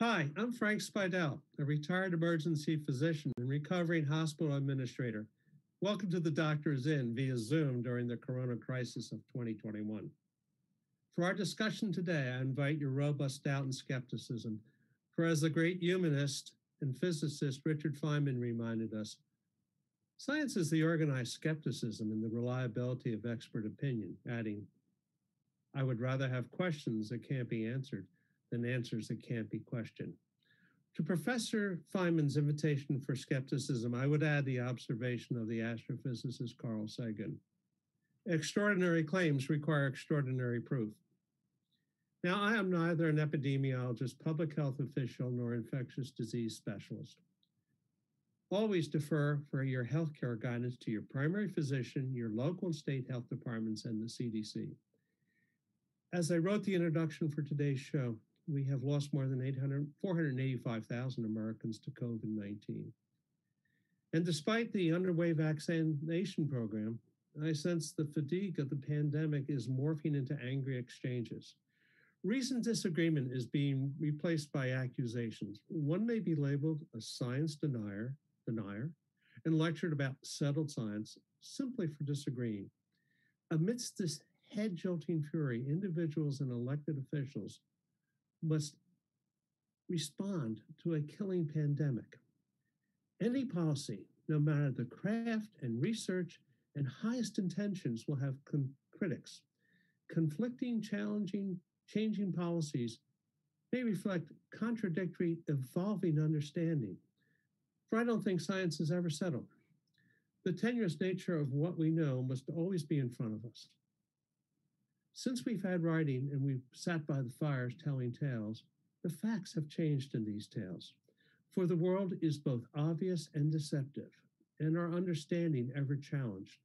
Hi, I'm Frank Spiedel, a retired emergency physician and recovering hospital administrator. Welcome to the Doctor's Inn via Zoom during the corona crisis of 2021. For our discussion today, I invite your robust doubt and skepticism. For as the great humanist and physicist Richard Feynman reminded us, science is the organized skepticism and the reliability of expert opinion, adding, I would rather have questions that can't be answered than answers that can't be questioned. To Professor Feynman's invitation for skepticism, I would add the observation of the astrophysicist Carl Sagan. Extraordinary claims require extraordinary proof. Now, I am neither an epidemiologist, public health official, nor infectious disease specialist. Always defer for your healthcare guidance to your primary physician, your local and state health departments, and the CDC. As I wrote the introduction for today's show, we have lost more than 800, 485,000 Americans to COVID 19. And despite the underway vaccination program, I sense the fatigue of the pandemic is morphing into angry exchanges. Recent disagreement is being replaced by accusations. One may be labeled a science denier, denier and lectured about settled science simply for disagreeing. Amidst this head jolting fury, individuals and elected officials must respond to a killing pandemic. Any policy, no matter the craft and research and highest intentions, will have con- critics. Conflicting, challenging, changing policies may reflect contradictory, evolving understanding. For I don't think science is ever settled. The tenuous nature of what we know must always be in front of us. Since we've had writing and we've sat by the fires telling tales, the facts have changed in these tales. For the world is both obvious and deceptive, and our understanding ever challenged.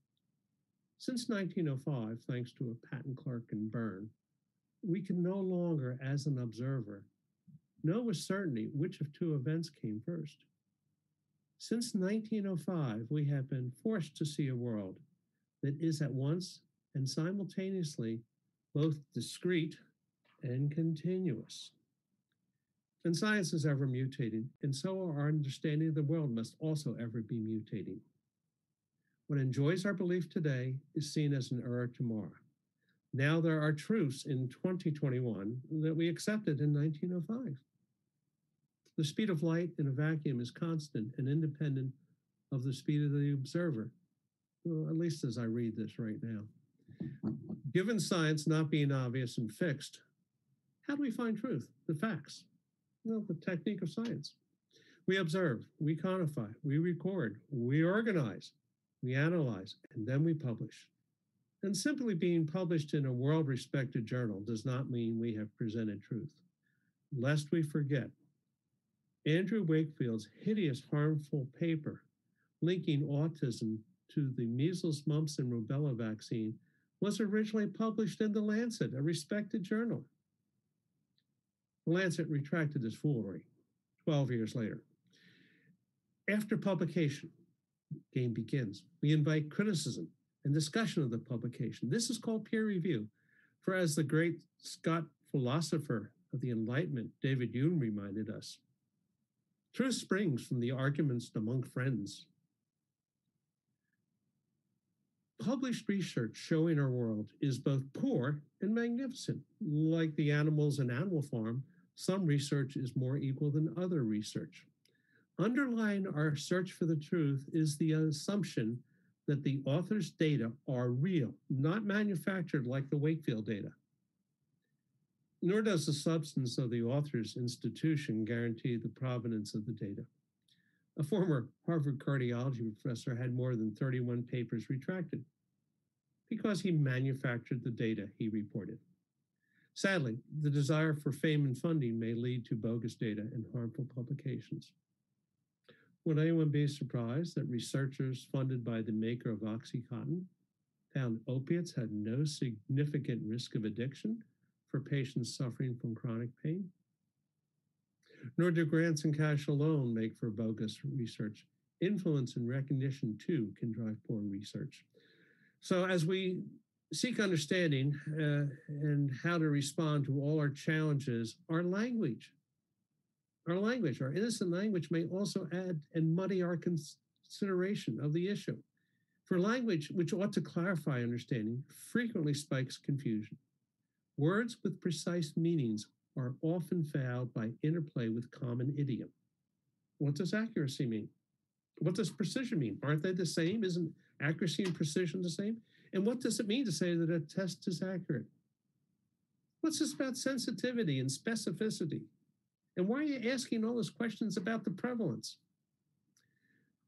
Since 1905, thanks to a patent clerk in Bern, we can no longer, as an observer, know with certainty which of two events came first. Since 1905, we have been forced to see a world that is at once and simultaneously both discrete and continuous. And science is ever mutating, and so our understanding of the world must also ever be mutating. What enjoys our belief today is seen as an error tomorrow. Now there are truths in 2021 that we accepted in 1905. The speed of light in a vacuum is constant and independent of the speed of the observer, well, at least as I read this right now. Given science not being obvious and fixed, how do we find truth, the facts? Well, the technique of science. We observe, we quantify, we record, we organize, we analyze, and then we publish. And simply being published in a world respected journal does not mean we have presented truth. Lest we forget, Andrew Wakefield's hideous, harmful paper linking autism to the measles, mumps, and rubella vaccine was originally published in The Lancet, a respected journal. The Lancet retracted this foolery 12 years later. After publication, game begins. We invite criticism and discussion of the publication. This is called peer review. For as the great Scot philosopher of the Enlightenment, David Hume, reminded us, truth springs from the arguments among friends, published research showing our world is both poor and magnificent. Like the animals in Animal Farm, some research is more equal than other research. Underlying our search for the truth is the assumption that the author's data are real, not manufactured like the Wakefield data. Nor does the substance of the author's institution guarantee the provenance of the data. A former Harvard cardiology professor had more than 31 papers retracted because he manufactured the data he reported. Sadly, the desire for fame and funding may lead to bogus data and harmful publications. Would anyone be surprised that researchers funded by the maker of Oxycontin found opiates had no significant risk of addiction for patients suffering from chronic pain? Nor do grants and cash alone make for bogus research. Influence and recognition, too, can drive poor research. So, as we seek understanding uh, and how to respond to all our challenges, our language Our language, our innocent language, may also add and muddy our consideration of the issue. For language, which ought to clarify understanding, frequently spikes confusion. Words with precise meanings are often fouled by interplay with common idiom. What does accuracy mean? What does precision mean? Aren't they the same? Isn't accuracy and precision the same? And what does it mean to say that a test is accurate? What's this about sensitivity and specificity? And why are you asking all those questions about the prevalence?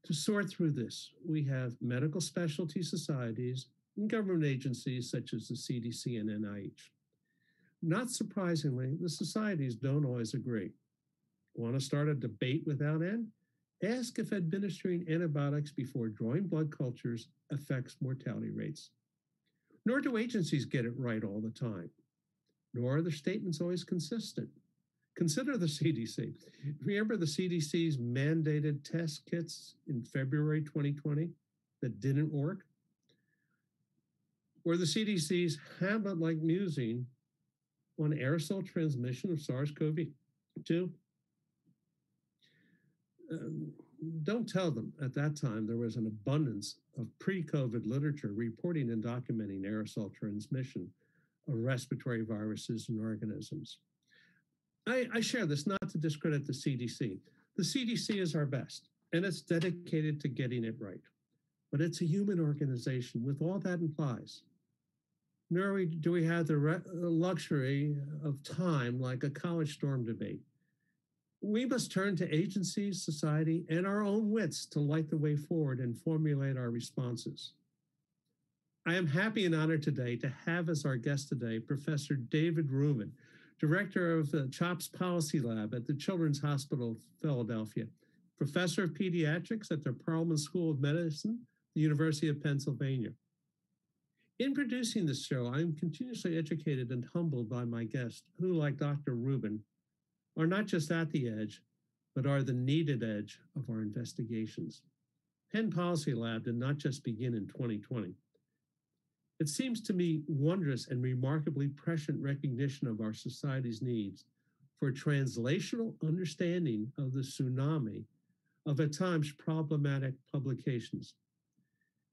To sort through this, we have medical specialty societies and government agencies such as the CDC and NIH. Not surprisingly, the societies don't always agree. Want to start a debate without end? Ask if administering antibiotics before drawing blood cultures affects mortality rates. Nor do agencies get it right all the time, nor are their statements always consistent. Consider the CDC. Remember the CDC's mandated test kits in February 2020 that didn't work? Or the CDC's Hamlet like musing on aerosol transmission of SARS CoV 2? Don't tell them at that time there was an abundance of pre COVID literature reporting and documenting aerosol transmission of respiratory viruses and organisms. I, I share this not to discredit the CDC. The CDC is our best, and it's dedicated to getting it right. But it's a human organization with all that implies. Nor do we have the luxury of time like a college storm debate. We must turn to agencies, society, and our own wits to light the way forward and formulate our responses. I am happy and honored today to have as our guest today Professor David Rubin, Director of the CHOPS Policy Lab at the Children's Hospital of Philadelphia, Professor of Pediatrics at the Perelman School of Medicine, the University of Pennsylvania. In producing this show, I am continuously educated and humbled by my guests, who, like Dr. Rubin, are not just at the edge, but are the needed edge of our investigations. Penn Policy Lab did not just begin in 2020. It seems to me wondrous and remarkably prescient recognition of our society's needs for translational understanding of the tsunami of at times problematic publications.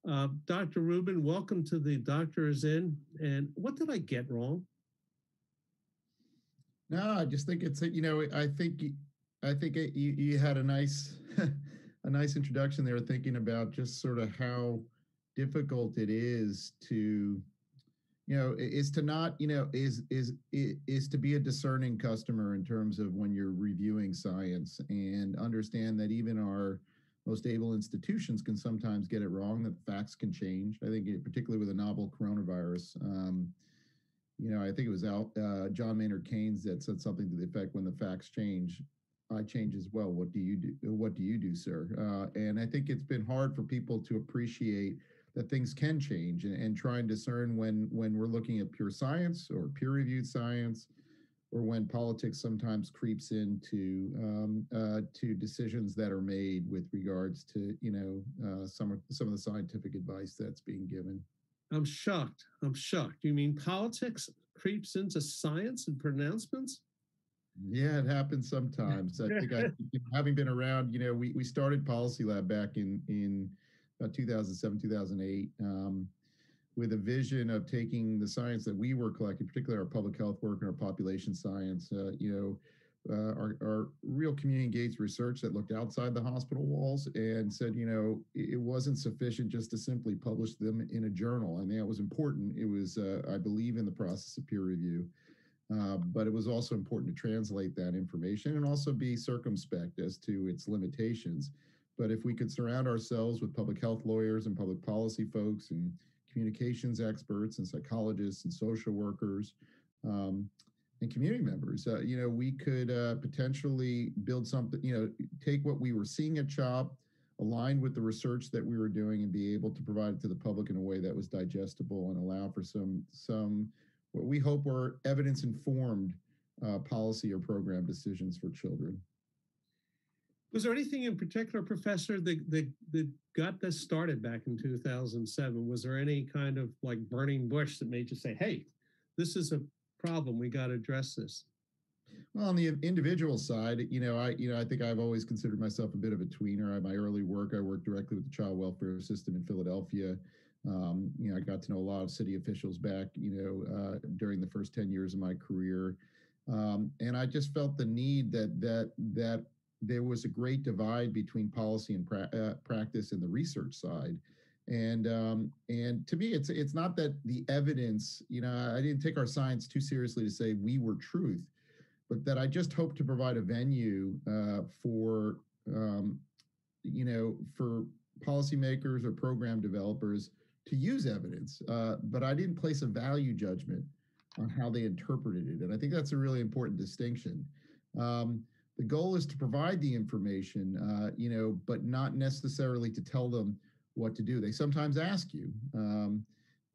Uh, Dr. Rubin, welcome to the Doctor is In. And what did I get wrong? No, I just think it's you know I think I think it, you you had a nice a nice introduction there, thinking about just sort of how difficult it is to you know is to not you know is is is to be a discerning customer in terms of when you're reviewing science and understand that even our most able institutions can sometimes get it wrong that facts can change. I think it, particularly with a novel coronavirus um, you know i think it was Al, uh, john maynard keynes that said something to the effect when the facts change i change as well what do you do what do you do sir uh, and i think it's been hard for people to appreciate that things can change and, and try and discern when when we're looking at pure science or peer reviewed science or when politics sometimes creeps into um, uh, to decisions that are made with regards to you know uh, some some of the scientific advice that's being given. I'm shocked. I'm shocked. You mean politics creeps into science and pronouncements? Yeah, it happens sometimes. I think I, having been around, you know, we, we started Policy Lab back in in about 2007, 2008, um, with a vision of taking the science that we were collecting, particularly our public health work and our population science, uh, you know, uh, our, our, real community engaged research that looked outside the hospital walls and said, you know, it, wasn't sufficient just to simply publish them in a journal. I mean, that was important. It was, uh, I believe, in the process of peer review. Uh, but it was also important to translate that information and also be circumspect as to its limitations. But if we could surround ourselves with public health lawyers and public policy folks and communications experts and psychologists and social workers um, and community members, uh, you know, we could uh, potentially build something, you know, take what we were seeing at CHOP, aligned with the research that we were doing and be able to provide it to the public in a way that was digestible and allow for some, some what we hope were evidence informed uh, policy or program decisions for children. Was there anything in particular, Professor, that, that, that got this started back in 2007? Was there any kind of like burning bush that made you say, hey, this is a problem, we got to address this? Well, on the individual side, you know, I you know I think I've always considered myself a bit of a tweener. my early work, I worked directly with the child welfare system in Philadelphia. Um, you know, I got to know a lot of city officials back, you know, uh, during the first ten years of my career, um, and I just felt the need that that that there was a great divide between policy and pra- uh, practice in the research side. And um, and to me, it's it's not that the evidence, you know, I didn't take our science too seriously to say we were truth, but that I just hope to provide a venue uh, for um, you know for policymakers or program developers to use evidence. Uh, but I didn't place a value judgment on how they interpreted it, and I think that's a really important distinction. Um, the goal is to provide the information, uh, you know, but not necessarily to tell them what to do. They sometimes ask you, um,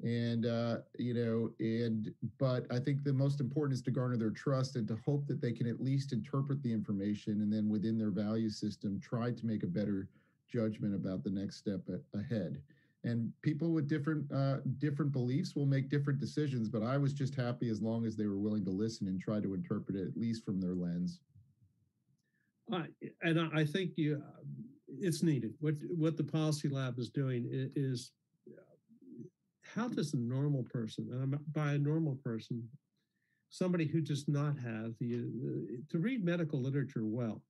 and uh, you know, and but I think the most important is to garner their trust and to hope that they can at least interpret the information and then within their value system try to make a better judgment about the next step ahead. And people with different uh, different beliefs will make different decisions. But I was just happy as long as they were willing to listen and try to interpret it at least from their lens. Uh, and I think you, it's needed. What what the policy lab is doing is, how does a normal person, and by a normal person, somebody who does not have the to read medical literature well,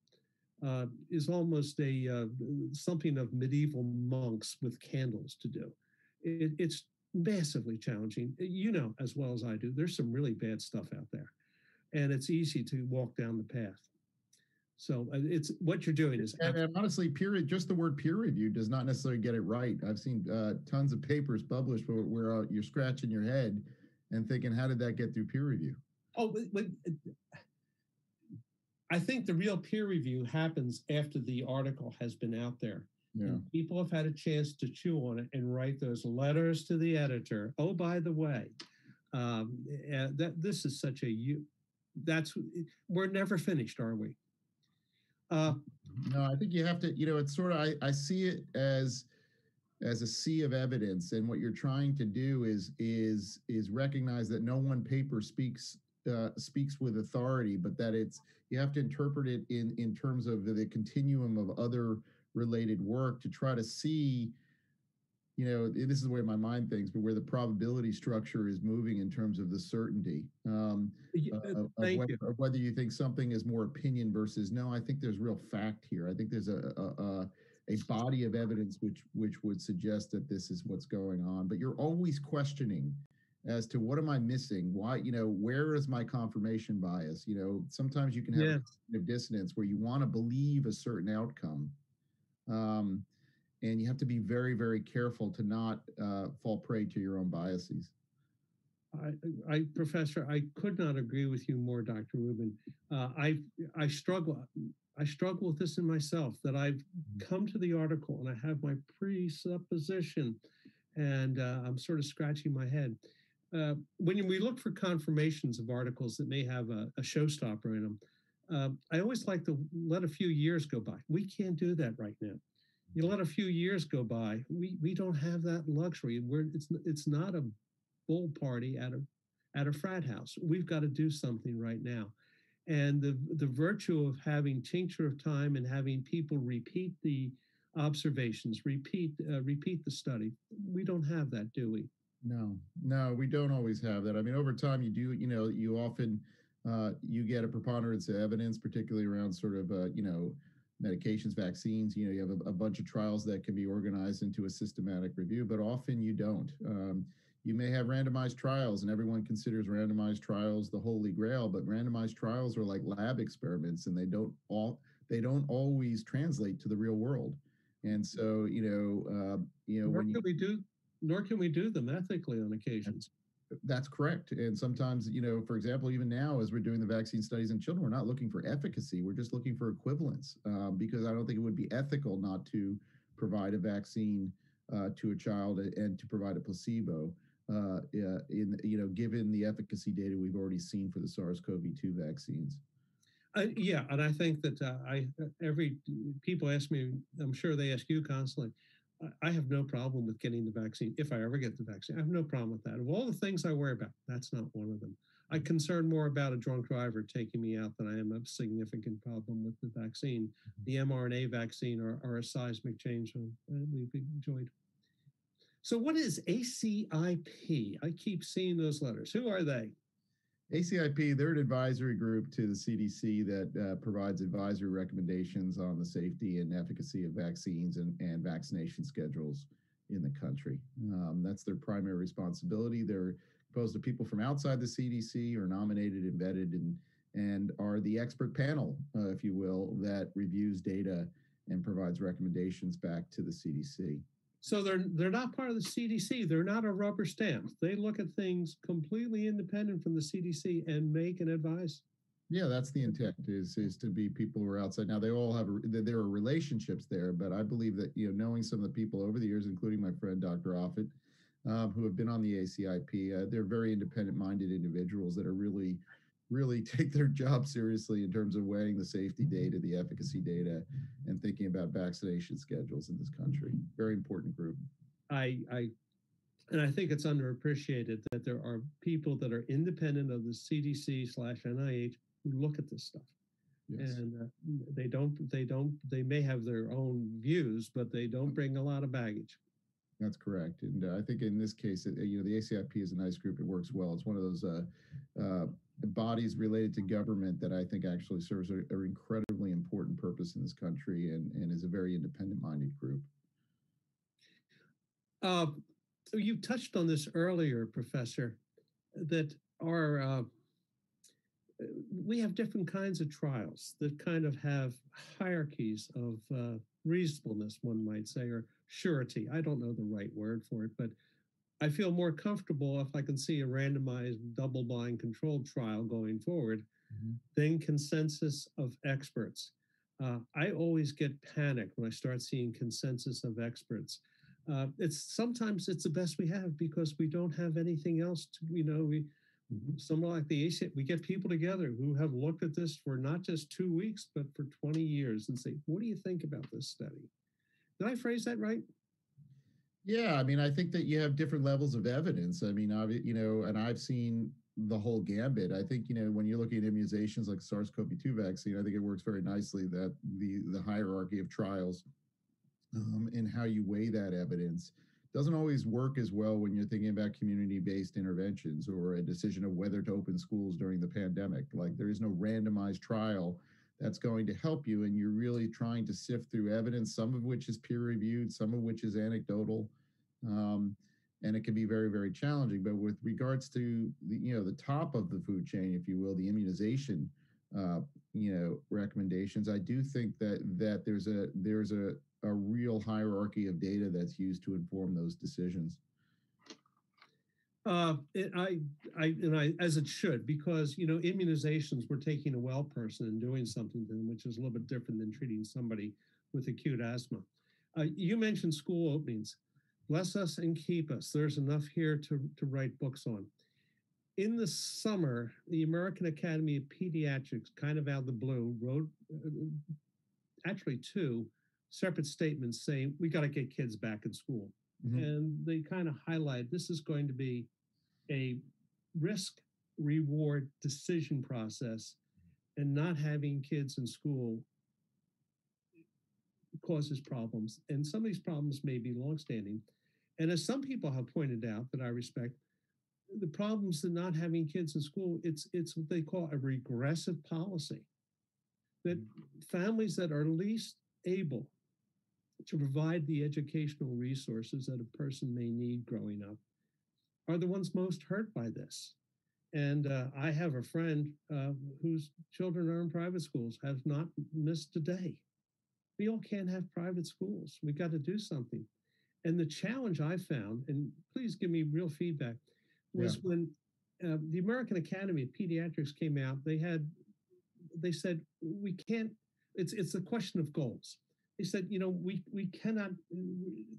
uh, is almost a uh, something of medieval monks with candles to do. It, it's massively challenging. You know as well as I do. There's some really bad stuff out there, and it's easy to walk down the path. So uh, it's what you're doing is and, and, honestly, peer just the word peer review does not necessarily get it right. I've seen uh, tons of papers published where, where uh, you're scratching your head and thinking, how did that get through peer review? Oh, but, but uh, I think the real peer review happens after the article has been out there. Yeah. And people have had a chance to chew on it and write those letters to the editor. Oh, by the way, um, that this is such a you. That's we're never finished, are we? Uh, no, I think you have to, you know, it's sort of, I, I see it as, as a sea of evidence and what you're trying to do is is is recognize that no one paper speaks uh, speaks with authority but that it's you have to interpret it in in terms of the, the continuum of other related work to try to see you know, this is the way my mind thinks, but where the probability structure is moving in terms of the certainty um, uh, of, of, whether, of, whether, you think something is more opinion versus no. I think there's real fact here. I think there's a, a, a body of evidence which which would suggest that this is what's going on. But you're always questioning as to what am I missing? Why, you know, where is my confirmation bias? You know, sometimes you can have yeah. a dissonance where you want to believe a certain outcome. Um, and you have to be very very careful to not uh, fall prey to your own biases I, I, professor, I could not agree with you more, Dr. Rubin. Uh, I, I struggle, I struggle with this in myself. That I've mm-hmm. come to the article and I have my presupposition, and uh, I'm sort of scratching my head. Uh, when we look for confirmations of articles that may have a, a showstopper in them, uh, I always like to let a few years go by. We can't do that right now you let a few years go by. We we don't have that luxury. We're it's it's not a bull party at a at a frat house. We've got to do something right now. And the the virtue of having tincture of time and having people repeat the observations, repeat uh, repeat the study. We don't have that, do we? No, no, we don't always have that. I mean, over time, you do. You know, you often uh, you get a preponderance of evidence, particularly around sort of uh, you know medications, vaccines. You know, you have a, a, bunch of trials that can be organized into a systematic review, but often you don't. Um, you may have randomized trials, and everyone considers randomized trials the holy grail, but randomized trials are like lab experiments, and they don't all they don't always translate to the real world. And so, you know, uh, you know, nor can you, we do, nor can we do them ethically on occasions. That's correct. And sometimes, you know, for example, even now as we're doing the vaccine studies in children, we're not looking for efficacy. We're just looking for equivalence um, because I don't think it would be ethical not to provide a vaccine uh, to a child and to provide a placebo. Uh, in you know, given the efficacy data we've already seen for the SARS-CoV-2 vaccines. Uh, yeah, and I think that uh, I every people ask me, I'm sure they ask you constantly I have no problem with getting the vaccine if I ever get the vaccine. I have no problem with that. Of all the things I worry about, that's not one of them. I concern more about a drunk driver taking me out than I am a significant problem with the vaccine. The mRNA vaccine or, or a seismic change uh, we've enjoyed. So, what is ACIP? I keep seeing those letters. Who are they? ACIP, they're an advisory group to the CDC that uh, provides advisory recommendations on the safety and efficacy of vaccines and, and vaccination schedules in the country. Um, that's their primary responsibility. They're composed of people from outside the CDC or nominated and vetted and, and are the expert panel, uh, if you will, that reviews data and provides recommendations back to the CDC. So they're they're not part of the CDC. They're not a rubber stamp. They look at things completely independent from the CDC and make an advice. Yeah, that's the intent is is to be people who are outside. Now they all have there are relationships there, but I believe that you know knowing some of the people over the years, including my friend Dr. Offit, um, who have been on the ACIP, uh, they're very independent-minded individuals that are really really take their job seriously in terms of weighing the safety data, the efficacy data, and thinking about vaccination schedules in this country. Very important group. I, I and I think it's underappreciated that there are people that are independent of the CDC slash NIH who look at this stuff. Yes. And uh, they don't, they don't, they may have their own views, but they don't bring a lot of baggage. That's correct. And uh, I think in this case, uh, you know, the ACIP is a nice group. It works well. It's one of those uh, uh, bodies related to government that I think actually serves an incredibly important purpose in this country and, and is a very independent minded group. Uh, you touched on this earlier, Professor, that our uh, we have different kinds of trials that kind of have hierarchies of uh, reasonableness, one might say, or surety. I don't know the right word for it, but I feel more comfortable if I can see a randomized double blind controlled trial going forward mm-hmm. than consensus of experts. Uh, I always get panicked when I start seeing consensus of experts. Uh, it's sometimes it's the best we have because we don't have anything else. To, you know, we mm-hmm. someone like the ACIP, we get people together who have looked at this for not just two weeks but for 20 years and say, "What do you think about this study?" Did I phrase that right? Yeah, I mean, I think that you have different levels of evidence. I mean, I've, you know, and I've seen the whole gambit. I think, you know, when you're looking at immunizations like SARS-CoV-2 vaccine, I think it works very nicely that the the hierarchy of trials um, and how you weigh that evidence doesn't always work as well when you're thinking about community-based interventions or a decision of whether to open schools during the pandemic. Like there is no randomized trial that's going to help you, and you're really trying to sift through evidence, some of which is peer-reviewed, some of which is anecdotal um, and it can be very very challenging but with regards to the you know the top of the food chain if you will the immunization uh, you know recommendations i do think that that there's a there's a, a real hierarchy of data that's used to inform those decisions uh, it, I, I, and I, as it should, because you know, immunizations, we're taking a well person and doing something to them, which is a little bit different than treating somebody with acute asthma. Uh, you mentioned school openings. Bless us and keep us. There's enough here to, to write books on. In the summer, the American Academy of Pediatrics, kind of out of the blue, wrote uh, actually two separate statements saying we got to get kids back in school. Mm-hmm. And they kind of highlight this is going to be a risk reward decision process, and not having kids in school causes problems. And some of these problems may be longstanding. And as some people have pointed out that I respect, the problems in not having kids in school, it's it's what they call a regressive policy. That families that are least able to provide the educational resources that a person may need growing up are the ones most hurt by this. And uh, I have a friend uh, whose children are in private schools, have not missed a day. We all can't have private schools. We got to do something. And the challenge I found, and please give me real feedback, was yeah. when uh, the American Academy of Pediatrics came out. They had, they said we can't. It's it's a question of goals. They said, you know, we we cannot.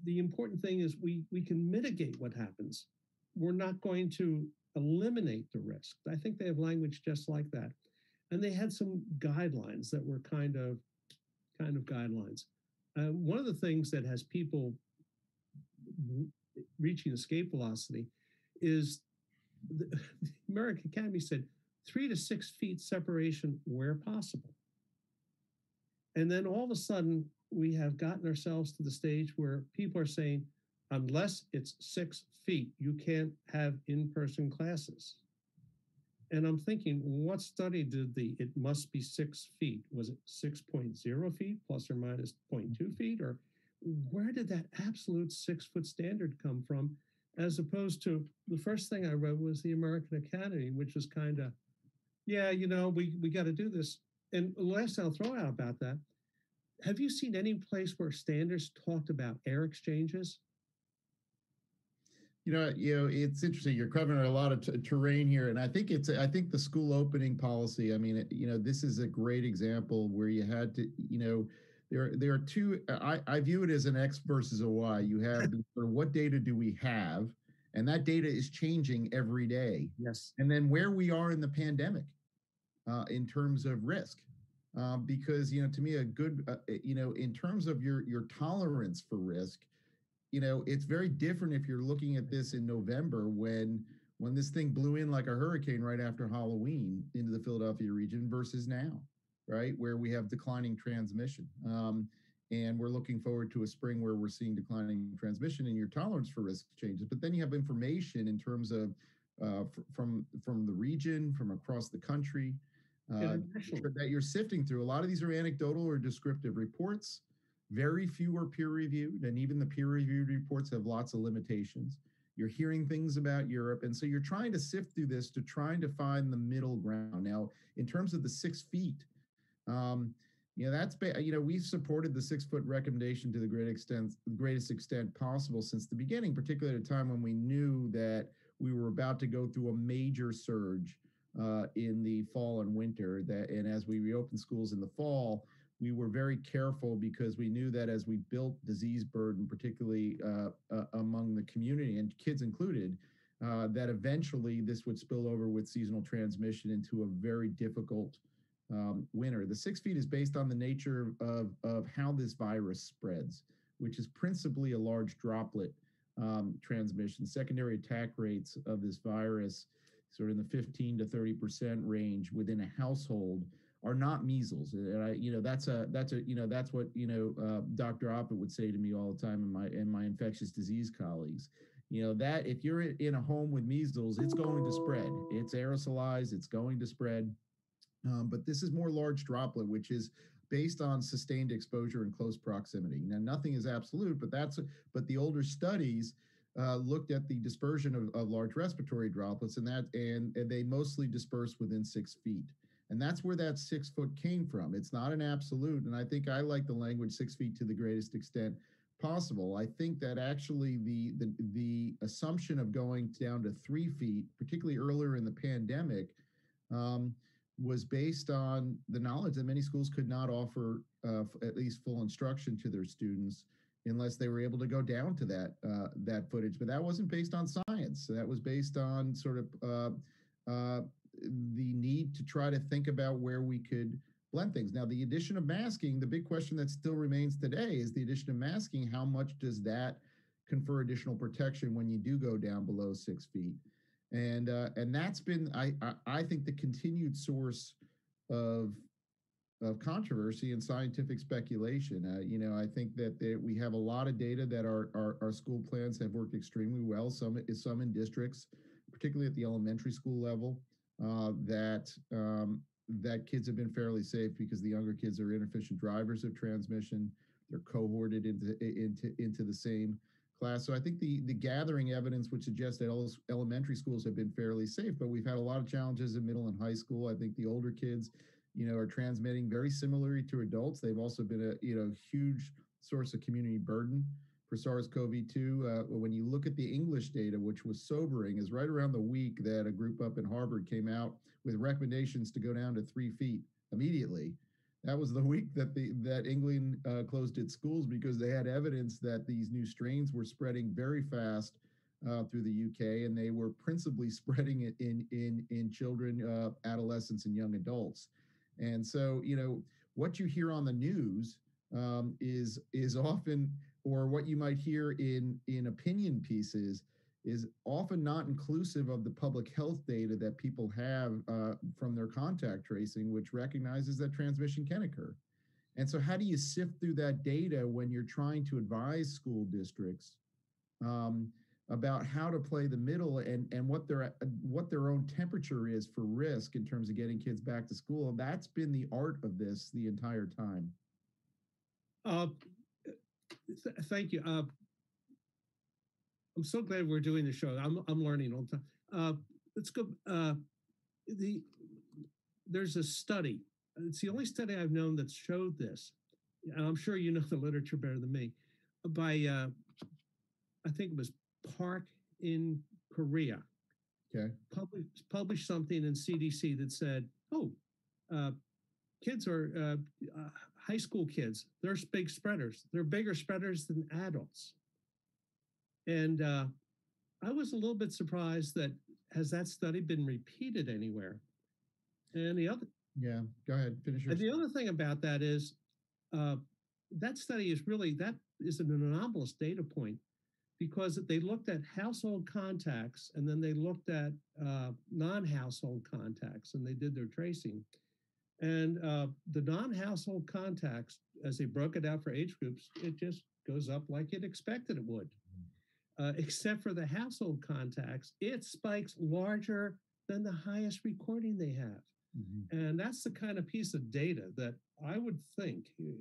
The important thing is we we can mitigate what happens. We're not going to eliminate the risk. I think they have language just like that, and they had some guidelines that were kind of kind of guidelines. Uh, one of the things that has people reaching escape velocity is the, American Academy said three to six feet separation where possible. And then all of a sudden, we have gotten ourselves to the stage where people are saying, unless it's six feet, you can't have in person classes. And I'm thinking, what study did the it must be six feet? Was it 6.0 feet plus or minus 0.2 feet? Or where did that absolute six foot standard come from? As opposed to the first thing I read was the American Academy, which was kind of, yeah, you know, we, we got to do this. And last I'll throw out about that, have you seen any place where standards talked about air exchanges? You know, you know, it's interesting. You're covering a lot of t- terrain here, and I think it's. I think the school opening policy. I mean, it, you know, this is a great example where you had to. You know, there there are two. I I view it as an X versus a Y. You have what data do we have, and that data is changing every day. Yes. And then where we are in the pandemic, uh, in terms of risk um, because you know to me a good uh, eh, you know in terms of your your tolerance for risk you know it's very different if you're looking at this in november when when this thing blew in like a hurricane right after halloween into the philadelphia region versus now right where we have declining transmission um, and we're looking forward to a spring where we're seeing declining transmission and your tolerance for risk changes but then you have information in terms of uh, f- from from the region from across the country uh, that you're sifting through. A lot of these are anecdotal or descriptive reports. Very few are peer reviewed, and even the peer reviewed reports have lots of limitations. You're hearing things about Europe, and so you're trying to sift through this to trying to find the middle ground. Now, in terms of the six feet, um, you know that's you know we've supported the six foot recommendation to the great extent, greatest extent possible since the beginning, particularly at a time when we knew that we were about to go through a major surge uh, in the fall and winter. That and as we reopened schools in the fall, we were very careful because we knew that as we built disease burden, particularly uh, uh, among the community and kids included, uh, that eventually this would spill over with seasonal transmission into a very difficult um, winter. The six feet is based on the nature of, of how this virus spreads, which is principally a large droplet um, transmission. Secondary attack rates of this virus sort of in the 15 to 30 percent range within a household are not measles. And I, you know, that's a that's a you know that's what you know uh, Dr. Offit would say to me all the time and my and my infectious disease colleagues. You know that if you're in a home with measles, it's going to spread. It's aerosolized. It's going to spread. Um, but this is more large droplet, which is based on sustained exposure and close proximity. Now, nothing is absolute, but that's but the older studies uh, looked at the dispersion of, of, large respiratory droplets, and that and, and they mostly disperse within six feet. And that's where that six foot came from. It's not an absolute. And I think I like the language six feet to the greatest extent possible. I think that actually the the the assumption of going down to three feet, particularly earlier in the pandemic, um, was based on the knowledge that many schools could not offer uh, at least full instruction to their students unless they were able to go down to that uh, that footage. But that wasn't based on science. That was based on sort of uh, uh, the need to try to think about where we could blend things. Now, the addition of masking, the big question that still remains today is the addition of masking. How much does that confer additional protection when you do go down below six feet? And uh, and that's been, I, I think, the continued source of of controversy and scientific speculation. Uh, you know, I think that they, we have a lot of data that our, our, our school plans have worked extremely well. Some some in districts, particularly at the elementary school level, uh, that um, that kids have been fairly safe because the younger kids are inefficient drivers of transmission. They're cohorted into into into the same class. So I think the the gathering evidence would suggest that elementary schools have been fairly safe, but we've had a lot of challenges in middle and high school. I think the older kids you know, are transmitting very similarly to adults. They've also been a, you know, huge source of community burden for SARS-CoV-2. Uh, when you look at the English data, which was sobering, is right around the week that a group up in Harvard came out with recommendations to go down to three feet immediately. That was the week that the that England uh, closed its schools because they had evidence that these new strains were spreading very fast uh, through the UK, and they were principally spreading it in in in children, uh, adolescents, and young adults. And so, you know, what you hear on the news um, is is often, or what you might hear in in opinion pieces, is often not inclusive of the public health data that people have uh, from their contact tracing, which recognizes that transmission can occur. And so, how do you sift through that data when you're trying to advise school districts um, about how to play the middle and and what their what their own temperature is for risk in terms of getting kids back to school? That's been the art of this the entire time. Uh, th- thank you. Uh, I'm so glad we're doing the show. I'm I'm learning all the time. Uh, let's go. Uh, the there's a study. It's the only study I've known that showed this, and I'm sure you know the literature better than me. By uh, I think it was Park in Korea. Okay. Published published something in CDC that said, "Oh, uh, kids are uh, uh, high school kids. They're big spreaders. They're bigger spreaders than adults." And uh, I was a little bit surprised that has that study been repeated anywhere? And the other, yeah, go ahead, finish your. And the other thing about that is, uh, that study is really that is an anomalous data point because they looked at household contacts and then they looked at uh, non-household contacts and they did their tracing. And uh, the non-household contacts, as they broke it out for age groups, it just goes up like it expected it would uh, except for the household contacts, it spikes larger than the highest recording they have. Mm-hmm. And that's the kind of piece of data that I would think uh,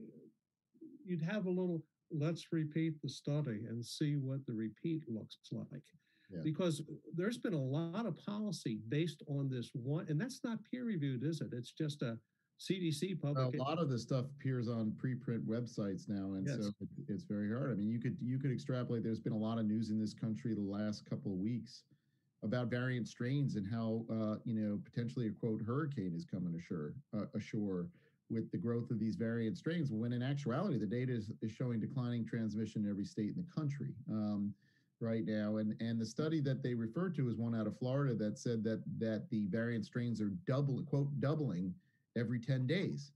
you'd have a little, let's repeat the study and see what the repeat looks like. Yeah. Because there's been a lot of policy based on this one, and that's not peer reviewed, is it? It's just a CDC public. A lot of the stuff appears on preprint websites now, and yes. so it, it's very hard. I mean, you could you could extrapolate. There's been a lot of news in this country the last couple of weeks about variant strains and how uh, you know potentially a quote hurricane is coming ashore uh, ashore with the growth of these variant strains. When in actuality, the data is, is showing declining transmission in every state in the country. Um, right now and and the study that they referred to is one out of Florida that said that that the variant strains are double quote doubling every 10 days.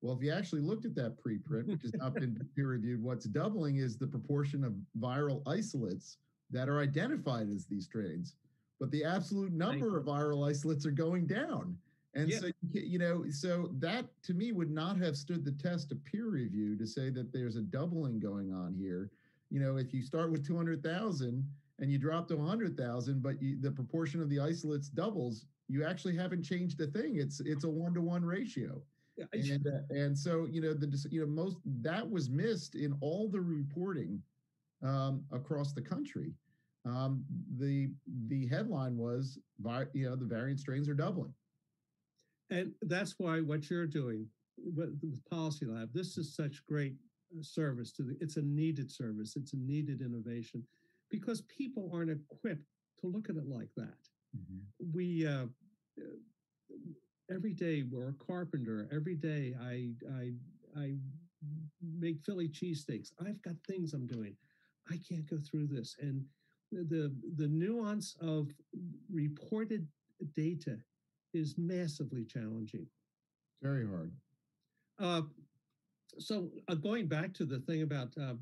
Well, if you actually looked at that preprint, which has not been peer reviewed, what's doubling is the proportion of viral isolates that are identified as these strains. But the absolute number of viral isolates are going down. And yeah. so, you know, so that to me would not have stood the test of peer review to say that there's a doubling going on here. You know, if you start with 200,000 and you drop to 100,000, but you, the proportion of the isolates doubles, you actually haven't changed a thing. It's it's a one to one ratio. Yeah, and uh, and so you know the you know most that was missed in all the reporting um, across the country. Um, the the headline was you know the variant strains are doubling, and that's why what you're doing with Policy Lab, this is such great uh, service to the. It's a needed service. It's a needed innovation because people aren't equipped to look at it like that. Mm-hmm. We uh, every day we're a carpenter. Every day I I I make Philly cheesesteaks. I've got things I'm doing. I can't go through this. And the the nuance of reported data is massively challenging. Very hard. Uh, so uh, going back to the thing about uh,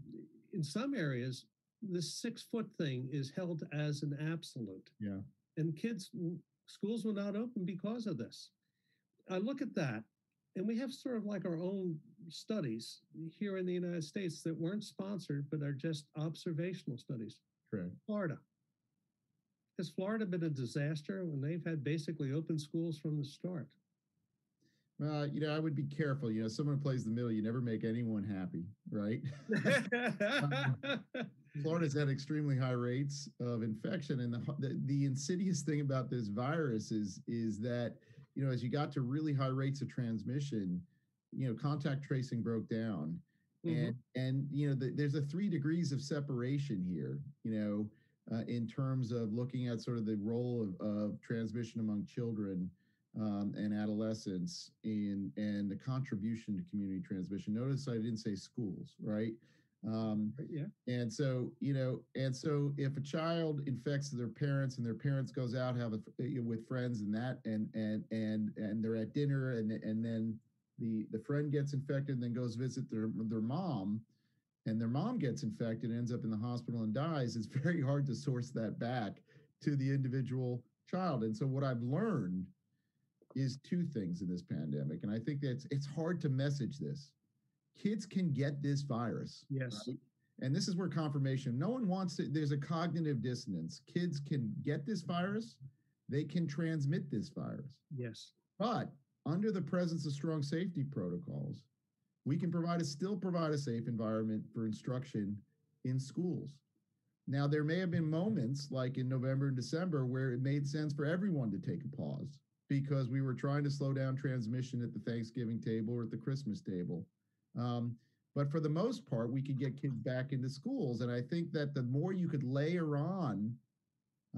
in some areas, this six foot thing is held as an absolute. Yeah. And kids, schools were not open because of this. I look at that, and we have sort of like our own studies here in the United States that weren't sponsored, but are just observational studies. Correct. Florida. Has Florida been a disaster when they've had basically open schools from the start? Uh, you know, I would be careful. You know, someone plays the middle, you never make anyone happy, right? um, Florida's had extremely high rates of infection, and the, the, the insidious thing about this virus is is that you know as you got to really high rates of transmission, you know, contact tracing broke down, mm-hmm. and and you know the, there's a three degrees of separation here. You know. Uh, in terms of looking at sort of the role of, of transmission among children um, and adolescents in and the contribution to community transmission. Notice I didn't say schools, right? Um, yeah. And so, you know, and so if a child infects their parents and their parents goes out have a, eh, with friends and that, and and and and they're at dinner, and and then the the friend gets infected and then goes visit their their mom, and their mom gets infected and ends up in the hospital and dies, it's very hard to source that back to the individual child. And so what I've learned is two things in this pandemic. And I think that's it's hard to message this. Kids can get this virus. Yes. Right? And this is where confirmation, no one wants to, there's a cognitive dissonance. Kids can get this virus, they can transmit this virus. Yes. But under the presence of strong safety protocols, we can provide a still provide a safe environment for instruction in schools. Now, there may have been moments like in November and December where it made sense for everyone to take a pause because we were trying to slow down transmission at the Thanksgiving table or at the Christmas table. Um, but for the most part, we could get kids back into schools. And I think that the more you could layer on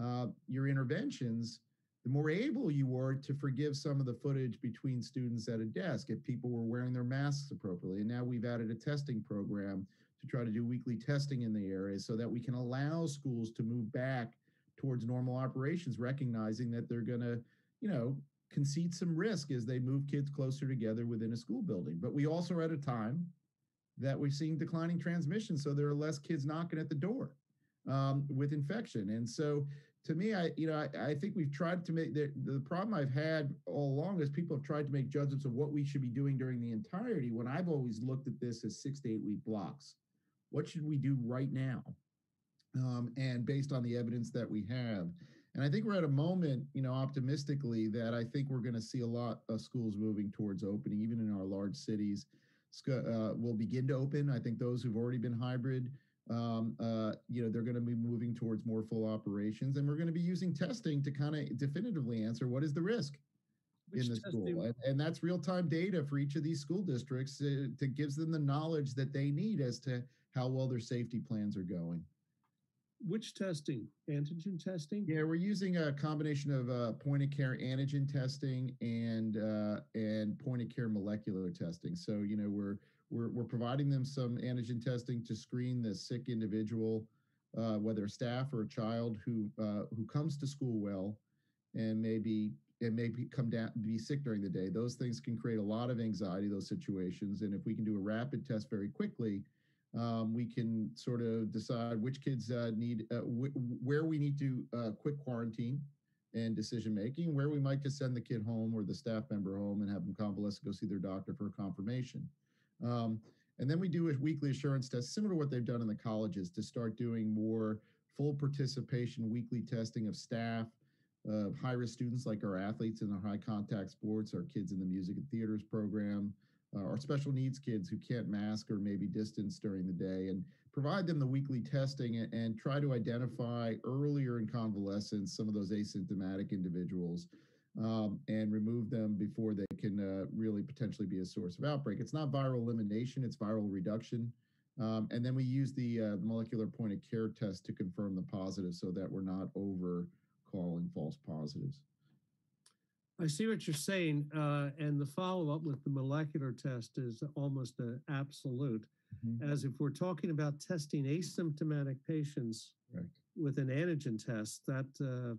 uh, your interventions, the more able you were to forgive some of the footage between students at a desk if people were wearing their masks appropriately. And now we've added a testing program to try to do weekly testing in the area so that we can allow schools to move back towards normal operations, recognizing that they're going to, you know, concede some risk as they move kids closer together within a school building. But we also are at a time that we're seeing declining transmission, so there are less kids knocking at the door um, with infection. And so to me, I you know I, I think we've tried to make the, the problem I've had all along is people have tried to make judgments of what we should be doing during the entirety. When I've always looked at this as six to eight week blocks, what should we do right now? Um, and based on the evidence that we have, and I think we're at a moment, you know, optimistically that I think we're going to see a lot of schools moving towards opening, even in our large cities. Uh, will begin to open. I think those who've already been hybrid um, uh, you know, they're going to be moving towards more full operations, and we're going to be using testing to kind of definitively answer what is the risk Which in the school, and, and, that's real time data for each of these school districts uh, to gives them the knowledge that they need as to how well their safety plans are going. Which testing? Antigen testing? Yeah, we're using a combination of uh, point of care antigen testing and uh, and point of care molecular testing. So you know we're we're, we're providing them some antigen testing to screen the sick individual, uh, whether a staff or a child who uh, who comes to school well, and maybe and maybe come down be sick during the day. Those things can create a lot of anxiety. Those situations, and if we can do a rapid test very quickly, um, we can sort of decide which kids uh, need uh, where we need to uh, quick quarantine and decision making, where we might just send the kid home or the staff member home and have them convalesce go see their doctor for confirmation. Um, and then we do a weekly assurance test, similar to what they've done in the colleges, to start doing more full participation weekly testing of staff, of high risk students like our athletes in the high contact sports, our kids in the music and theaters program, uh, our special needs kids who can't mask or maybe distance during the day, and provide them the weekly testing and, and try to identify earlier in convalescence some of those asymptomatic individuals um, and remove them before they can uh, really potentially be a source of outbreak. It's not viral elimination, it's viral reduction. Um, and then we use the uh, molecular point of care test to confirm the positive so that we're not over calling false positives. I see what you're saying. Uh, and the follow up with the molecular test is almost an absolute, mm-hmm. as if we're talking about testing asymptomatic patients with an antigen test, that uh,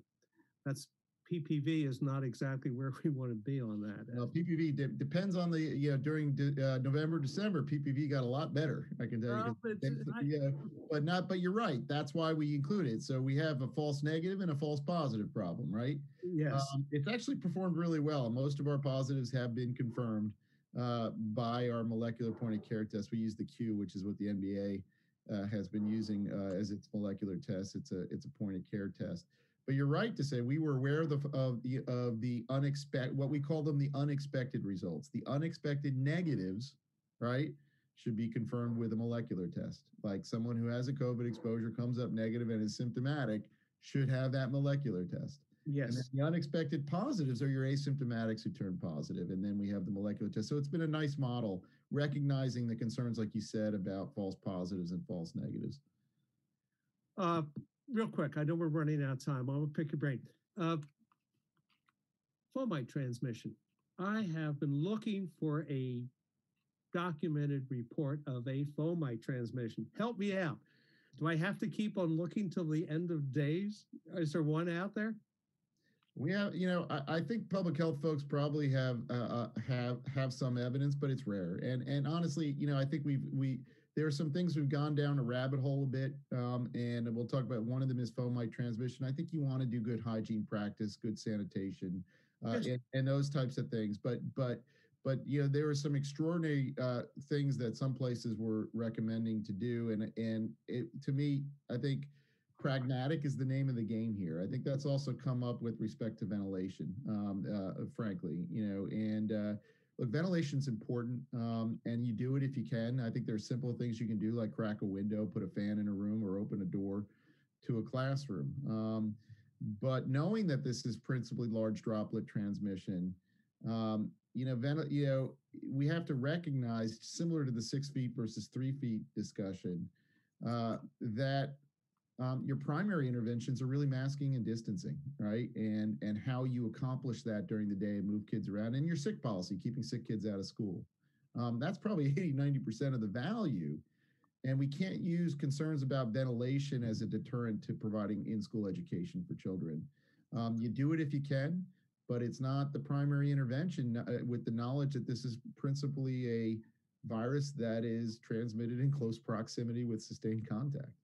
that's PPV is not exactly where we want to be on that. Well, PPV de- depends on the yeah during de- uh, November December PPV got a lot better. I can tell you. But, I, yeah, but not. But you're right. That's why we include it. So we have a false negative and a false positive problem, right? Yes. Um, it's actually performed really well. Most of our positives have been confirmed uh, by our molecular point of care test. We use the Cue, which is what the NBA uh, has been using uh, as its molecular test. It's a it's a point of care test. But you're right to say we were aware of the of the of the unexpected what we call them the unexpected results. The unexpected negatives, right, should be confirmed with a molecular test. Like someone who has a COVID exposure comes up negative and is symptomatic should have that molecular test. Yes. And the unexpected positives are your asymptomatics who turn positive, and then we have the molecular test. So it's been a nice model, recognizing the concerns, like you said, about false positives and false negatives. Uh, real quick, I know we're running out of time. I'm gonna pick your brain. Uh, fomite transmission. I have been looking for a documented report of a fomite transmission. Help me out. Do I have to keep on looking till the end of days? Is there one out there? We have, you know, I, I think public health folks probably have uh, uh, have have some evidence, but it's rare. And and honestly, you know, I think we've we there are some things we've gone down a rabbit hole a bit, um, and we'll talk about. One of them is fomite transmission. I think you want to do good hygiene practice, good sanitation, uh, and, and those types of things. But but but you know there are some extraordinary uh, things that some places were recommending to do, and and it, to me, I think pragmatic is the name of the game here. I think that's also come up with respect to ventilation, um, uh, frankly, you know, and uh, look, ventilation is important, um, and you do it if you can. I think there's simple things you can do, like crack a window, put a fan in a room, or open a door to a classroom. Um, but knowing that this is principally large droplet transmission, um, you know, you know, we have to recognize, similar to the six feet versus three feet discussion, uh, that um, your primary interventions are really masking and distancing, right? And and how you accomplish that during the day move kids around, and your sick policy, keeping sick kids out of school. Um, that's probably 80, 90% of the value. And we can't use concerns about ventilation as a deterrent to providing in-school education for children. Um, you do it if you can, but it's not the primary intervention uh, with the knowledge that this is principally a virus that is transmitted in close proximity with sustained contact.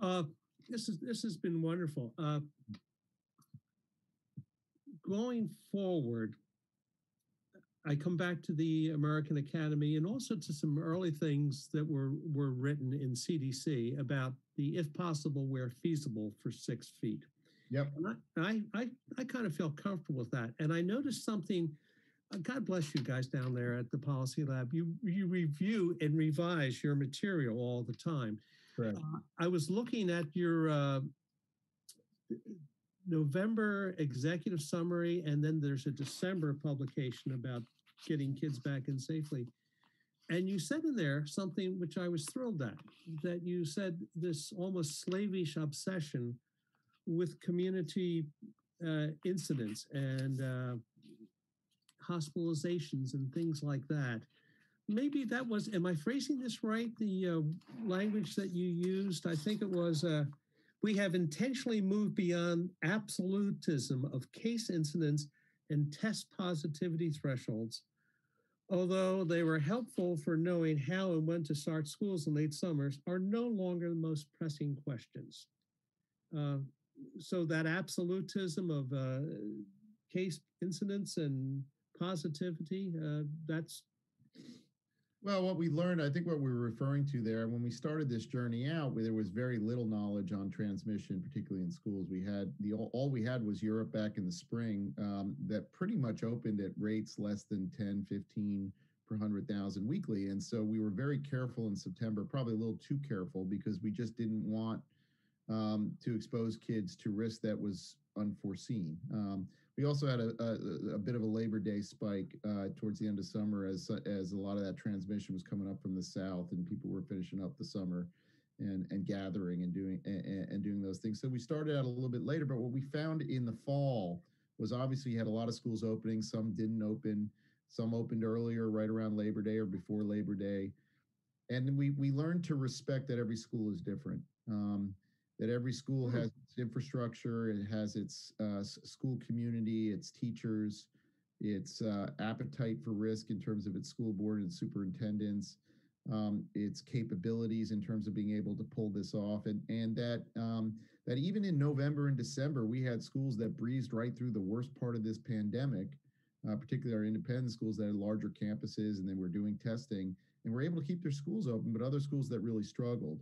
Uh, this is this has been wonderful. Uh, going forward, I come back to the American Academy and also to some early things that were were written in CDC about the if possible where feasible for six feet. Yep. I, I I I kind of feel comfortable with that, and I noticed something. Uh, God bless you guys down there at the Policy Lab. You you review and revise your material all the time. Correct. Uh, I was looking at your uh, November executive summary, and then there's a December publication about getting kids back in safely. And you said in there something which I was thrilled at that you said this almost slavish obsession with community uh, incidents and uh, hospitalizations and things like that maybe that was, am I phrasing this right? The uh, language that you used, I think it was, uh, we have intentionally moved beyond absolutism of case incidents and test positivity thresholds. Although they were helpful for knowing how and when to start schools in late summers, are no longer the most pressing questions. Uh, so that absolutism of uh, case incidents and positivity, uh, that's well, what we learned, I think what we were referring to there, when we started this journey out, there was very little knowledge on transmission, particularly in schools. We had the all we had was Europe back in the spring um, that pretty much opened at rates less than 10, 15 per 100,000 weekly. And so we were very careful in September, probably a little too careful because we just didn't want um, to expose kids to risk that was unforeseen. Um, we also had a, a, a, bit of a Labor Day spike uh, towards the end of summer as as a lot of that transmission was coming up from the south and people were finishing up the summer and and gathering and doing and, and doing those things. So we started out a little bit later, but what we found in the fall was obviously you had a lot of schools opening, some didn't open, some opened earlier, right around Labor Day or before Labor Day, and we we learned to respect that every school is different. Um, that every school mm-hmm. has its infrastructure, it has its uh, school community, its teachers, its uh, appetite for risk in terms of its school board and superintendents, um, its capabilities in terms of being able to pull this off, and and that um, that even in November and December we had schools that breezed right through the worst part of this pandemic, uh, particularly our independent schools that had larger campuses and they were doing testing and were able to keep their schools open, but other schools that really struggled.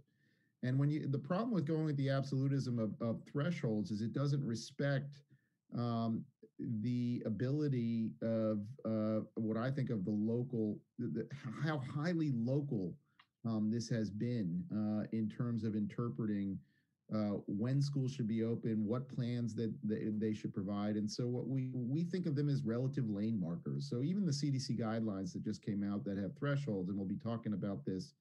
And when you, the problem with going with the absolutism of, of thresholds is it doesn't respect um, the ability of uh, what I think of the local, the, how highly local um, this has been uh, in terms of interpreting uh, when schools should be open, what plans that they, they, should provide. And so what we, we think of them as relative lane markers. So even the CDC guidelines that just came out that have thresholds, and we'll be talking about this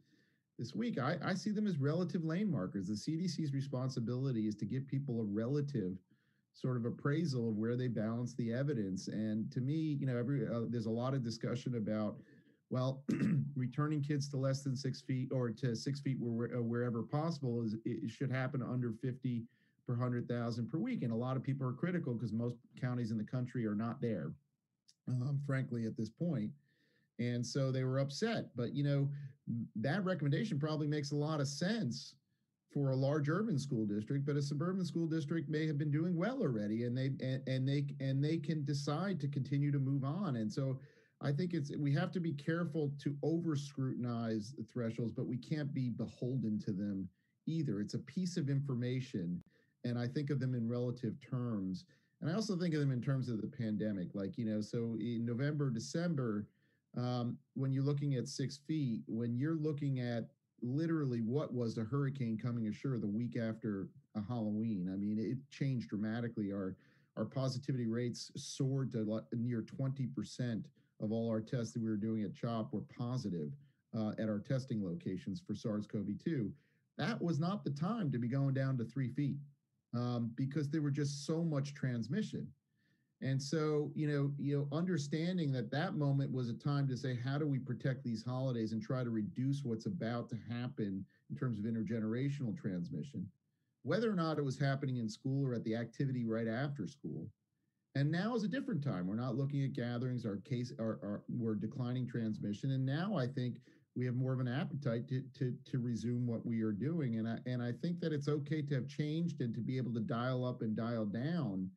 this week, I, I see them as relative lane markers. The CDC's responsibility is to give people a relative sort of appraisal of where they balance the evidence. And to me, you know, every uh, there's a lot of discussion about, well, returning kids to less than six feet or to six feet where, wherever possible is it should happen under 50 per 100,000 per week. And a lot of people are critical because most counties in the country are not there, um, frankly, at this point. And so they were upset. But, you know, that recommendation probably makes a lot of sense for a large urban school district, but a suburban school district may have been doing well already and they and, and they and they can decide to continue to move on. And so I think it's we have to be careful to over scrutinize the thresholds, but we can't be beholden to them either. It's a piece of information, and I think of them in relative terms. And I also think of them in terms of the pandemic. Like, you know, so in November, December, um, when you're looking at six feet, when you're looking at literally what was a hurricane coming ashore the week after a Halloween, I mean, it changed dramatically. Our our positivity rates soared to near 20% of all our tests that we were doing at CHOP were positive uh, at our testing locations for SARS-CoV-2. That was not the time to be going down to three feet um, because there were just so much transmission. And so, you know, you know, understanding that that moment was a time to say, how do we protect these holidays and try to reduce what's about to happen in terms of intergenerational transmission, whether or not it was happening in school or at the activity right after school. And now is a different time. We're not looking at gatherings. Our case, our, our we're declining transmission, and now I think we have more of an appetite to, to to resume what we are doing. And I and I think that it's okay to have changed and to be able to dial up and dial down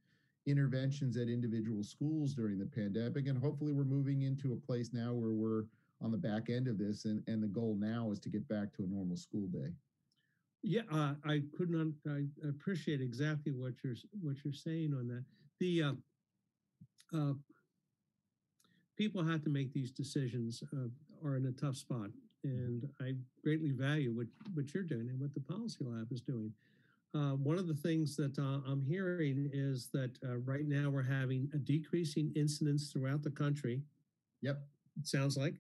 interventions at individual schools during the pandemic. And hopefully we're moving into a place now where we're on the back end of this and, and the goal now is to get back to a normal school day. Yeah, uh, I could not. I appreciate exactly what you're what you're saying on that. The uh, uh, people have to make these decisions uh, are in a tough spot. And I greatly value what, what you're doing and what the Policy Lab is doing. Uh, one of the things that uh, I'm hearing is that uh, right now we're having a decreasing incidence throughout the country. Yep. It sounds like.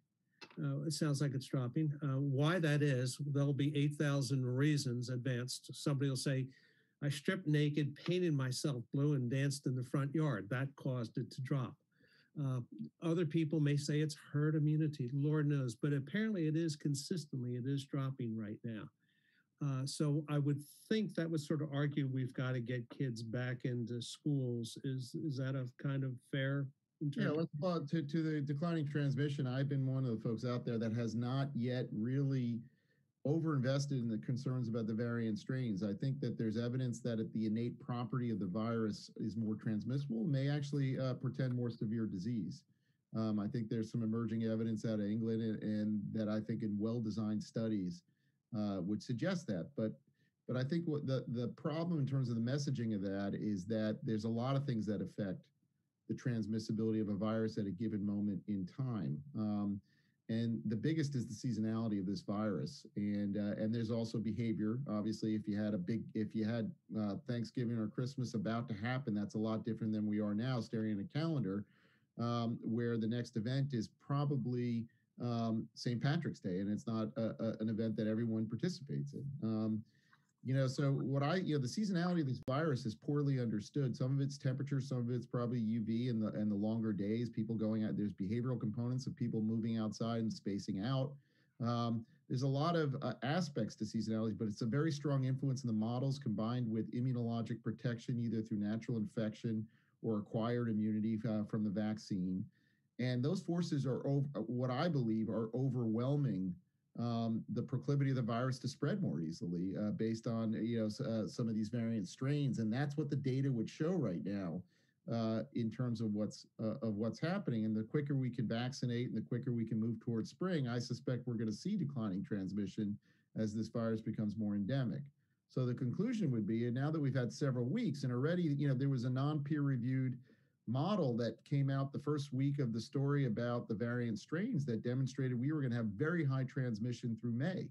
Uh, it sounds like it's dropping. Uh, why that is, there'll be 8,000 reasons advanced. Somebody will say, I stripped naked, painted myself blue, and danced in the front yard. That caused it to drop. Uh, other people may say it's herd immunity, Lord knows, but apparently it is consistently, it is dropping right now. Uh, so I would think that would sort of argue we've got to get kids back into schools. Is is that a kind of fair? Yeah, let's well, to to the declining transmission. I've been one of the folks out there that has not yet really overinvested in the concerns about the variant strains. I think that there's evidence that the innate property of the virus is more transmissible, may actually uh, portend more severe disease. Um, I think there's some emerging evidence out of England and, and that I think in well-designed studies uh, would suggest that. But but I think what the the problem in terms of the messaging of that is that there's a lot of things that affect the transmissibility of a virus at a given moment in time. Um, and the biggest is the seasonality of this virus and uh, and there's also behavior obviously if you had a big if you had uh, thanksgiving or christmas about to happen that's a lot different than we are now staring at a calendar um, where the next event is probably um, st patrick's day and it's not a, a, an event that everyone participates in. Um, you know so what i you know the seasonality of this virus is poorly understood. Some of it's temperature some of it's probably uv and the and the longer days people going out there's behavioral components of people moving outside and spacing out. Um, there's a lot of uh, aspects to seasonality but it's a very strong influence in the models combined with immunologic protection either through natural infection or acquired immunity uh, from the vaccine and those forces are over, what i believe are overwhelming um, the proclivity of the virus to spread more easily uh, based on you know uh, some of these variant strains, and that's what the data would show right now uh, in terms of what's uh, of what's happening. And the quicker we can vaccinate, and the quicker we can move towards spring, I suspect we're going to see declining transmission as this virus becomes more endemic. So the conclusion would be, and now that we've had several weeks, and already you know there was a non-peer-reviewed model that came out the first week of the story about the variant strains that demonstrated we were going to have very high transmission through May.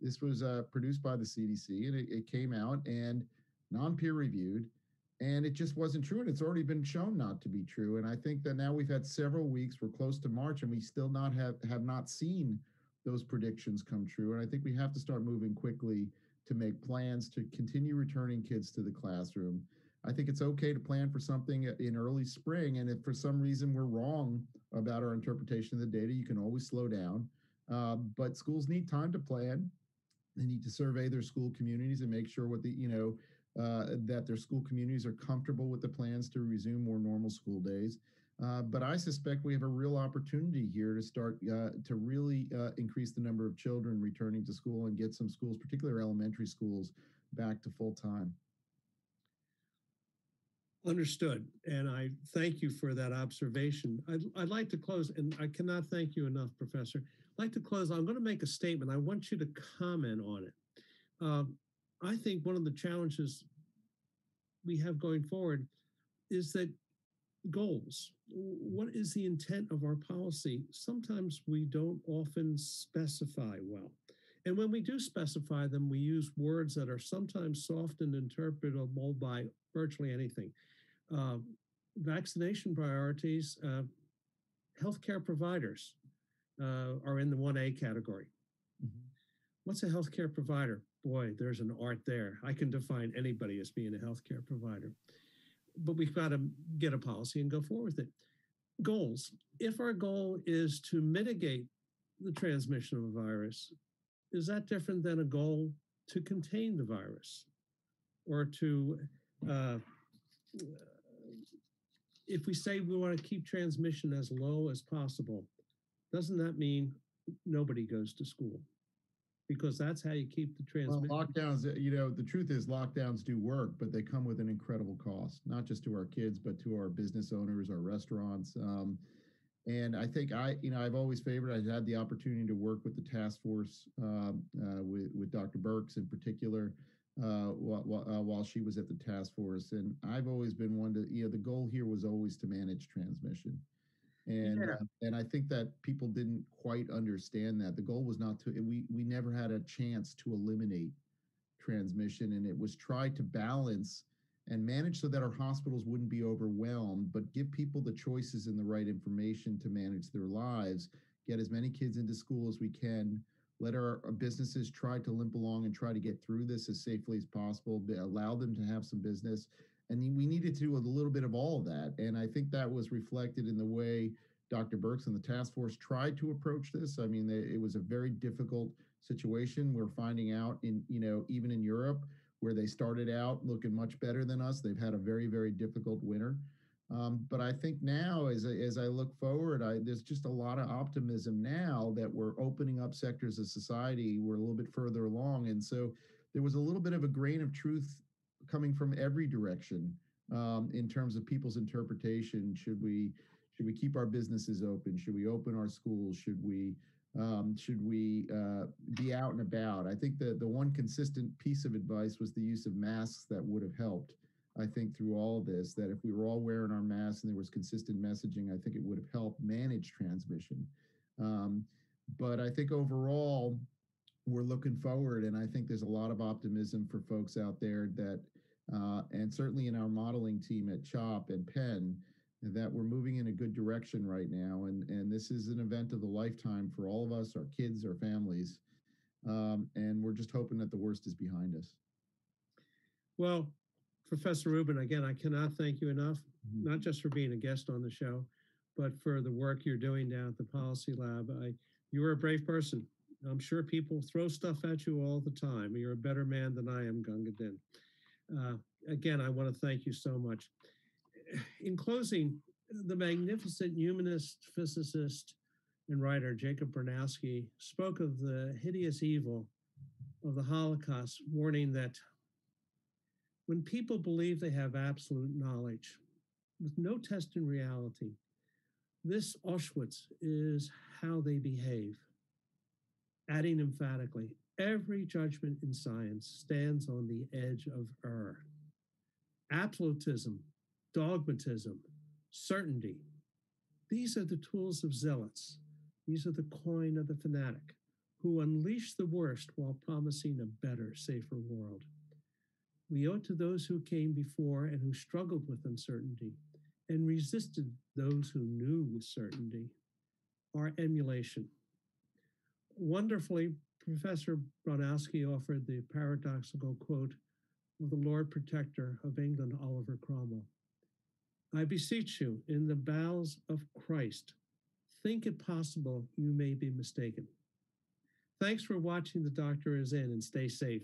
This was uh, produced by the CDC and it, it came out and non peer reviewed. And it just wasn't true. And it's already been shown not to be true. And I think that now we've had several weeks, we're close to March, and we still not have, have not seen those predictions come true. And I think we have to start moving quickly to make plans to continue returning kids to the classroom I think it's okay to plan for something in early spring. And if for some reason we're wrong about our interpretation of the data, you can always slow down. Uh, but schools need time to plan. They need to survey their school communities and make sure what the, you know, uh, that their school communities are comfortable with the plans to resume more normal school days. Uh, but I suspect we have a real opportunity here to start uh, to really uh, increase the number of children returning to school and get some schools, particularly elementary schools, back to full time. Understood. And I thank you for that observation. I'd, I'd like to close, and I cannot thank you enough, Professor. I'd like to close. I'm going to make a statement. I want you to comment on it. Um, I think one of the challenges we have going forward is that goals. What is the intent of our policy? Sometimes we don't often specify well. And when we do specify them, we use words that are sometimes soft and interpretable by virtually anything. Uh, vaccination priorities, uh, healthcare providers uh, are in the 1A category. Mm-hmm. What's a healthcare provider? Boy, there's an art there. I can define anybody as being a healthcare provider. But we've got to get a policy and go forward with it. Goals. If our goal is to mitigate the transmission of a virus, is that different than a goal to contain the virus or to uh, if we say we want to keep transmission as low as possible, doesn't that mean nobody goes to school? Because that's how you keep the transmission. Well, lockdowns, uh, you know, the truth is lockdowns do work, but they come with an incredible cost, not just to our kids, but to our business owners, our restaurants. Um, and I think I, you know, I've always favored. I had the opportunity to work with the task force um, uh, with with Dr. Birx in particular, uh, while, uh, while she was at the task force. And I've always been one to, you know, the goal here was always to manage transmission. And yeah. uh, and I think that people didn't quite understand that the goal was not to we we never had a chance to eliminate transmission, and it was tried to balance and manage so that our hospitals wouldn't be overwhelmed, but give people the choices and the right information to manage their lives, get as many kids into school as we can, let our, businesses try to limp along and try to get through this as safely as possible, allow them to have some business. And we needed to do a little bit of all of that. And I think that was reflected in the way Dr. Birx and the task force tried to approach this. I mean, it was a very difficult situation. We're finding out in, you know, even in Europe, where they started out looking much better than us, they've had a very, very difficult winter. Um, but I think now, as I, as I look forward, I, there's just a lot of optimism now that we're opening up sectors of society. We're a little bit further along, and so there was a little bit of a grain of truth coming from every direction um, in terms of people's interpretation. Should we should we keep our businesses open? Should we open our schools? Should we um, should we uh, be out and about? I think the the one consistent piece of advice was the use of masks that would have helped. I think through all this that if we were all wearing our masks and there was consistent messaging, I think it would have helped manage transmission. Um, but I think overall, we're looking forward, and I think there's a lot of optimism for folks out there that, uh, and certainly in our modeling team at CHOP and Penn, that we're moving in a good direction right now. And, and this is an event of the lifetime for all of us, our kids, our families. Um, and we're just hoping that the worst is behind us. Well, Professor Rubin, again, I cannot thank you enough, mm-hmm. not just for being a guest on the show, but for the work you're doing down at the Policy Lab. I, you're a brave person. I'm sure people throw stuff at you all the time. You're a better man than I am, Gunga Din. Uh, again, I want to thank you so much. In closing, the magnificent humanist, physicist, and writer Jacob Bronowski spoke of the hideous evil of the Holocaust, warning that when people believe they have absolute knowledge with no test in reality, this Auschwitz is how they behave. Adding emphatically, every judgment in science stands on the edge of error. Absolutism, dogmatism, certainty, these are the tools of zealots. These are the coin of the fanatic who unleash the worst while promising a better, safer world. We owe it to those who came before and who struggled with uncertainty and resisted those who knew with certainty our emulation. Wonderfully, Professor Bronowski offered the paradoxical quote of the Lord Protector of England, Oliver Cromwell. I beseech you, in the bowels of Christ, think it possible you may be mistaken. Thanks for watching The Doctor is In and stay safe.